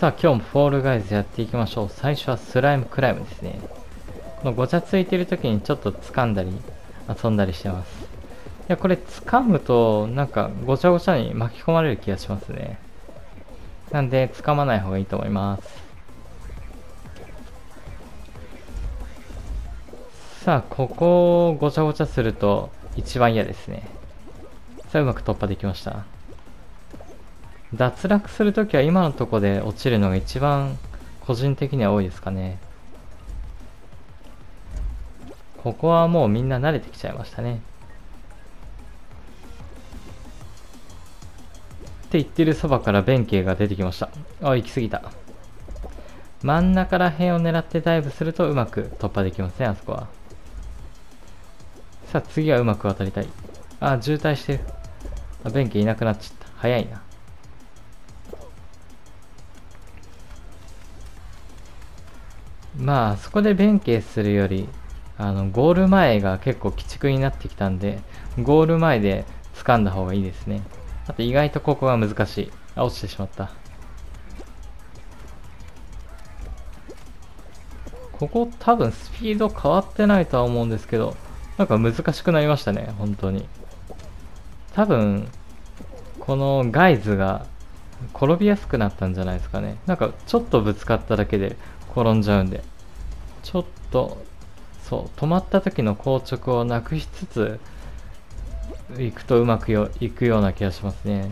さあ今日もフォールガイズやっていきましょう。最初はスライムクライムですね。このごちゃついてる時にちょっと掴んだり遊んだりしてます。いやこれ掴むとなんかごちゃごちゃに巻き込まれる気がしますね。なんで掴まない方がいいと思います。さあここをごちゃごちゃすると一番嫌ですね。さあうまく突破できました。脱落するときは今のとこで落ちるのが一番個人的には多いですかね。ここはもうみんな慣れてきちゃいましたね。って言ってるそばから弁慶が出てきました。あ、行き過ぎた。真ん中ら辺を狙ってダイブするとうまく突破できますね、あそこは。さあ次はうまく渡りたい。あ、渋滞してる。あ、弁慶いなくなっちゃった。早いな。まあ、そこで弁慶するより、あの、ゴール前が結構鬼畜になってきたんで、ゴール前で掴んだ方がいいですね。あと意外とここが難しい。あ、落ちてしまった。ここ多分スピード変わってないとは思うんですけど、なんか難しくなりましたね、本当に。多分、このガイズが転びやすくなったんじゃないですかね。なんかちょっとぶつかっただけで転んじゃうんで。ちょっと、そう、止まった時の硬直をなくしつつ、行くとうまくよいくような気がしますね。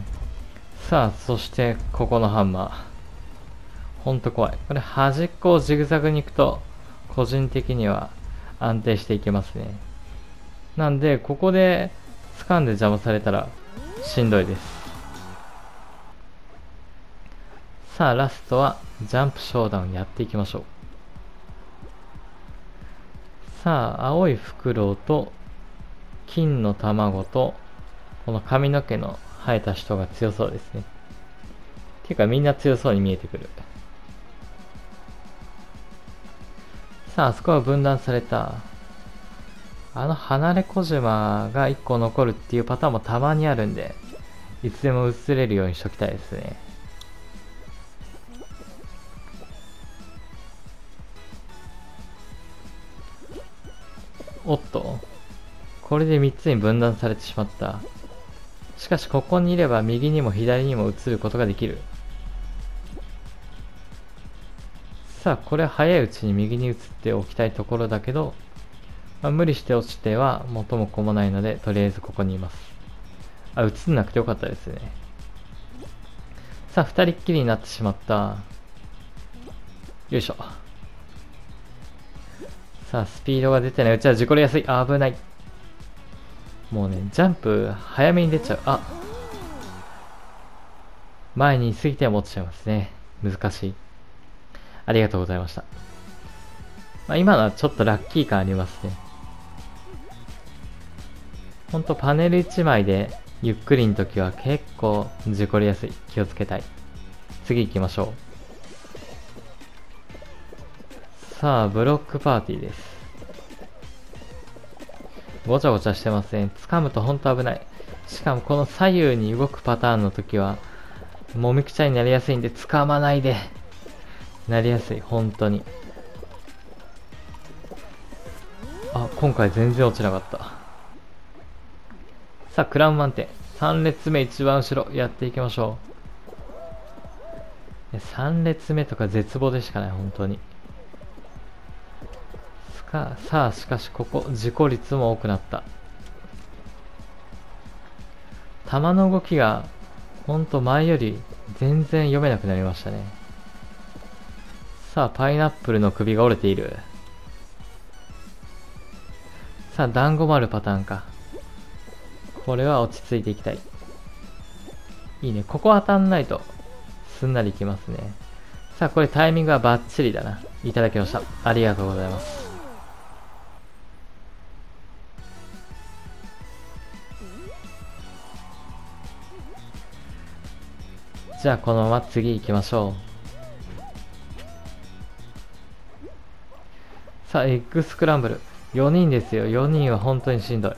さあ、そしてここのハンマー。ほんと怖い。これ端っこをジグザグに行くと、個人的には安定していけますね。なんで、ここで掴んで邪魔されたらしんどいです。さあ、ラストはジャンプショーダウンやっていきましょう。さあ、青いフクロウと金の卵とこの髪の毛の生えた人が強そうですね。ていうかみんな強そうに見えてくる。さあ、あそこは分断された。あの離れ小島が1個残るっていうパターンもたまにあるんで、いつでも映れるようにしときたいですね。おっと。これで3つに分断されてしまった。しかしここにいれば右にも左にも移ることができる。さあ、これは早いうちに右に移っておきたいところだけど、まあ、無理して落ちては元も子もないので、とりあえずここにいます。あ、映んなくてよかったですね。さあ、二人っきりになってしまった。よいしょ。さあ、スピードが出てないうちは事故りやすい。危ない。もうね、ジャンプ早めに出ちゃう。あ前に過ぎても落ちちゃいますね。難しい。ありがとうございました。まあ、今のはちょっとラッキー感ありますね。ほんとパネル1枚でゆっくりの時は結構事故りやすい。気をつけたい。次行きましょう。さあ、ブロックパーティーです。ごちゃごちゃしてません。掴むとほんと危ない。しかもこの左右に動くパターンの時は、もみくちゃになりやすいんで、掴まないで。なりやすい、本当に。あ、今回全然落ちなかった。さあ、クラウン満点。3列目一番後ろ、やっていきましょう。3列目とか絶望でしかない、本当に。か、さあ、しかしここ、事故率も多くなった。弾の動きが、ほんと前より全然読めなくなりましたね。さあ、パイナップルの首が折れている。さあ、団子丸パターンか。これは落ち着いていきたい。いいね。ここ当たんないと、すんなりいきますね。さあ、これタイミングはバッチリだな。いただきました。ありがとうございます。じゃあこのまま次行きましょう。さあ、エッグスクランブル。4人ですよ。4人は本当にしんどい。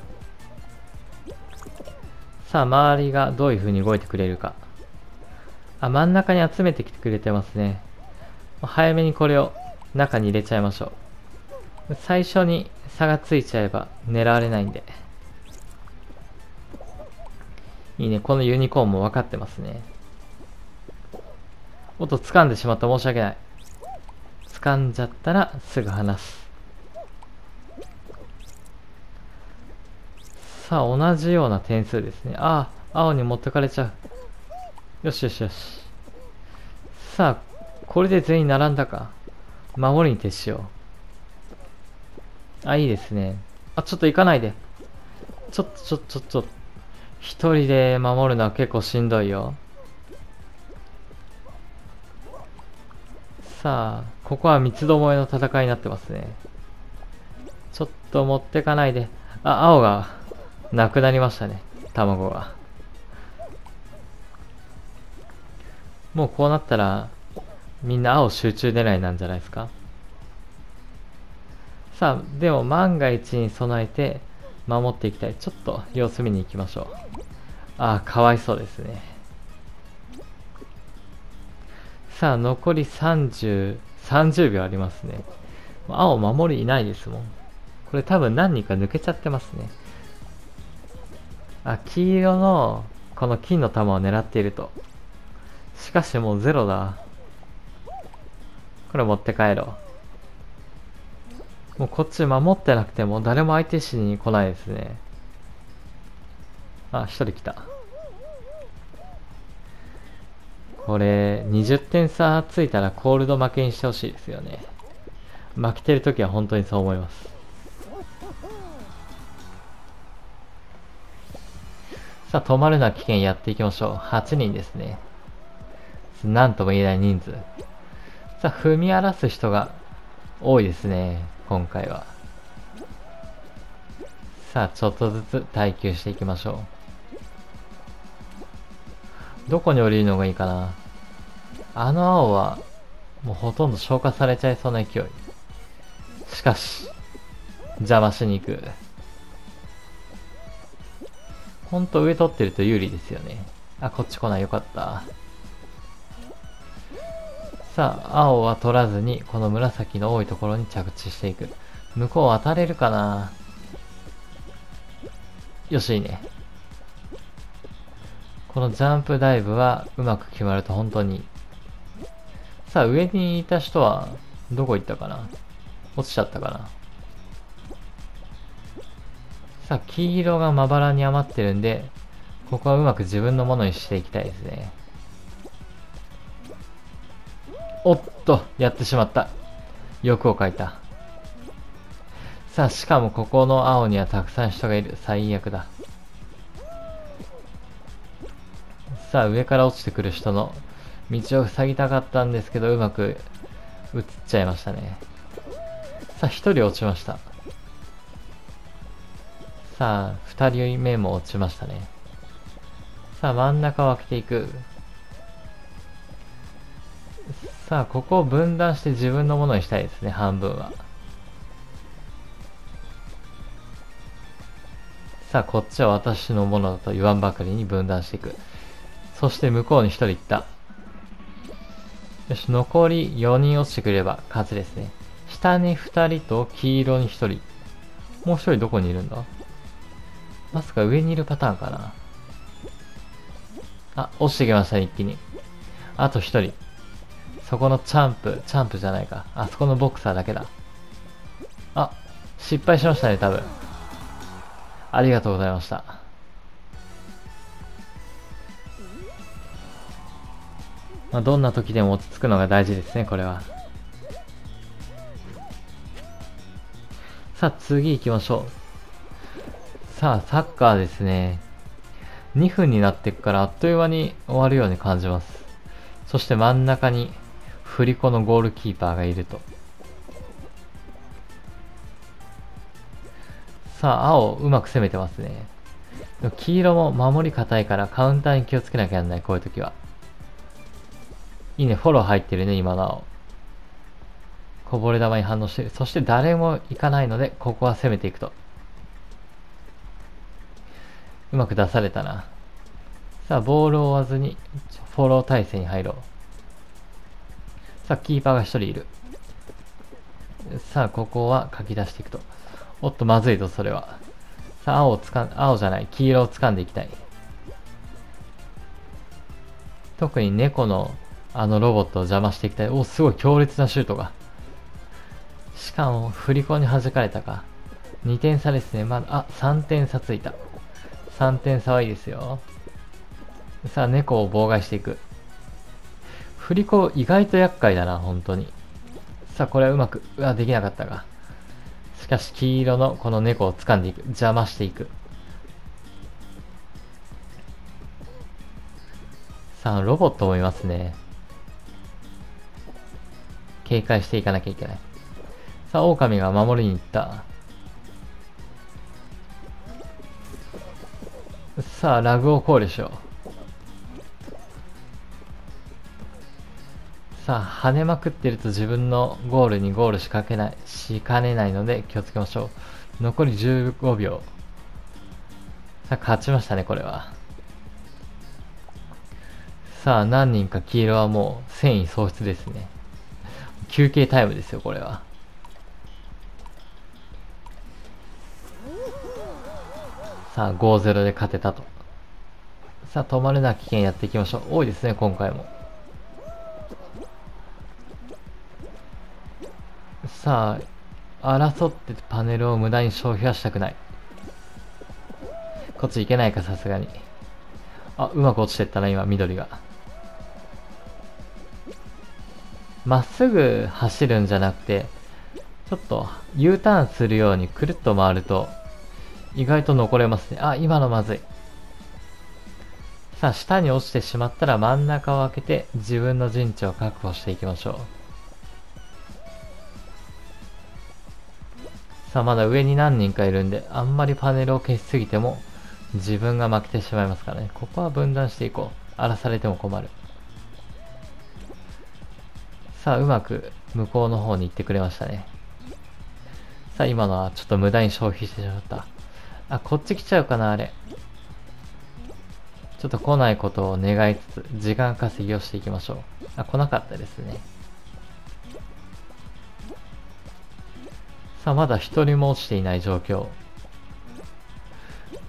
さあ、周りがどういう風に動いてくれるか。あ、真ん中に集めてきてくれてますね。早めにこれを中に入れちゃいましょう。最初に差がついちゃえば狙われないんで。いいね、このユニコーンも分かってますね。おっと、掴んでしまった。申し訳ない。掴んじゃったらすぐ離す。さあ、同じような点数ですね。ああ、青に持ってかれちゃう。よしよしよし。さあ、これで全員並んだか。守りに徹しよう。あ、いいですね。あ、ちょっと行かないで。ちょっと、ちょっと、ちょ、ちょ、一人で守るのは結構しんどいよ。さあ、ここは三つどもえの戦いになってますね。ちょっと持ってかないで。あ、青がなくなりましたね。卵が。もうこうなったら、みんな青集中狙いなんじゃないですかさあ、でも万が一に備えて守っていきたい。ちょっと様子見に行きましょう。ああ、かわいそうですね。さあ、残り30、30秒ありますね。青守りいないですもん。これ多分何人か抜けちゃってますね。あ、黄色の、この金の玉を狙っていると。しかしもうゼロだ。これ持って帰ろう。もうこっち守ってなくても誰も相手しに来ないですね。あ、一人来た。これ、20点差ついたらコールド負けにしてほしいですよね。負けてる時は本当にそう思います。さあ、止まるな危険やっていきましょう。8人ですね。なんとも言えない人数。さあ、踏み荒らす人が多いですね。今回は。さあ、ちょっとずつ耐久していきましょう。どこに降りるのがいいかな？あの青は、もうほとんど消化されちゃいそうな勢い。しかし、邪魔しに行く。ほんと上取ってると有利ですよね。あ、こっち来ない。よかった。さあ、青は取らずに、この紫の多いところに着地していく。向こう渡れるかな？よし、いいね。このジャンプダイブはうまく決まると本当にさあ、上にいた人はどこ行ったかな？落ちちゃったかな？さあ、黄色がまばらに余ってるんで、ここはうまく自分のものにしていきたいですね。おっと、やってしまった。欲を書いた。さあ、しかもここの青にはたくさん人がいる。最悪だ。さあ、上から落ちてくる人の道を塞ぎたかったんですけど、うまく映っちゃいましたね。さあ、一人落ちました。さあ、二人目も落ちましたね。さあ、真ん中を開けていく。さあ、ここを分断して自分のものにしたいですね、半分は。さあ、こっちは私のものだと言わんばかりに分断していく。そして向こうに一人行った。よし、残り4人落ちてくれば勝ちですね。下に2人と黄色に1人。もう1人どこにいるんだ？まさか上にいるパターンかなあ、落ちてきましたね、一気に。あと一人。そこのチャンプ、チャンプじゃないか。あそこのボクサーだけだ。あ、失敗しましたね、多分。ありがとうございました。まあ、どんな時でも落ち着くのが大事ですね、これは。さあ、次行きましょう。さあ、サッカーですね。2分になってくからあっという間に終わるように感じます。そして真ん中に振り子のゴールキーパーがいると。さあ、青、うまく攻めてますね。黄色も守り硬いからカウンターに気をつけなきゃならない、こういう時は。いいね、フォロー入ってるね、今の青。こぼれ球に反応してる。そして誰も行かないので、ここは攻めていくと。うまく出されたな。さあ、ボールを追わずに、フォロー体勢に入ろう。さあ、キーパーが一人いる。さあ、ここは書き出していくと。おっと、まずいぞ、それは。さあ、青をつかん、青じゃない、黄色を掴んでいきたい。特に猫のあのロボットを邪魔していきたい。お、すごい強烈なシュートが。しかも、振り子に弾かれたか。2点差ですね。まだ、あ、3点差ついた。3点差はいいですよ。さあ、猫を妨害していく。振り子意外と厄介だな、本当に。さあ、これはうまく、うわ、できなかったが。しかし、黄色のこの猫を掴んでいく。邪魔していく。さあ、ロボットもいますね。警戒していかなきゃいけない。さあ、狼が守りに行った。さあ、ラグを考慮しよう。さあ、跳ねまくってると自分のゴールにゴールしかけない、しかねないので気をつけましょう。残り15秒。さあ、勝ちましたね、これは。さあ、何人か黄色はもう繊維喪失ですね。休憩タイムですよ、これは。さあ、5-0で勝てたと。さあ、止まるな危険やっていきましょう。多いですね、今回も。さあ、争ってパネルを無駄に消費はしたくない。こっち行けないか、さすがに。あ、うまく落ちてったな、今、緑が。まっすぐ走るんじゃなくて、ちょっと U ターンするようにくるっと回ると、意外と残れますね。あ、今のまずい。さあ、下に落ちてしまったら真ん中を開けて自分の陣地を確保していきましょう。さあ、まだ上に何人かいるんで、あんまりパネルを消しすぎても、自分が負けてしまいますからね。ここは分断していこう。荒らされても困る。さあ、うまく向こうの方に行ってくれましたね。さあ、今のはちょっと無駄に消費してしまった。あ、こっち来ちゃうかな、あれ。ちょっと来ないことを願いつつ、時間稼ぎをしていきましょう。あ、来なかったですね。さあ、まだ一人も落ちていない状況。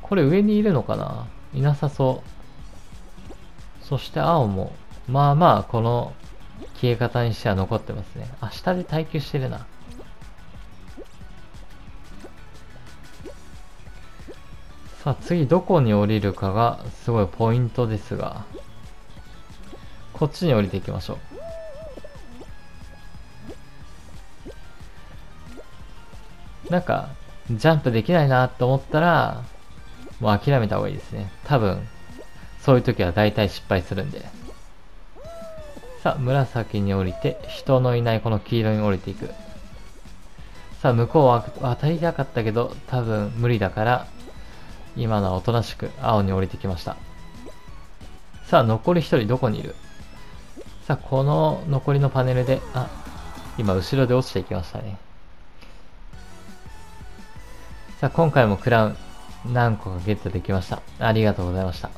これ上にいるのかな？いなさそう。そして青も、まあまあ、この消え方にしては残ってますね。あ、下で耐久してるな。さあ、次どこに降りるかがすごいポイントですが、こっちに降りていきましょう。なんか、ジャンプできないなと思ったら、もう諦めた方がいいですね。多分、そういう時は大体失敗するんで。さあ、紫に降りて、人のいないこの黄色に降りていく。さあ、向こうは渡りたかったけど、多分無理だから、今のはおとなしく青に降りてきました。さあ、残り一人どこにいる？さあ、この残りのパネルで、あ、今後ろで落ちていきましたね。さあ、今回もクラウン何個かゲットできました。ありがとうございました。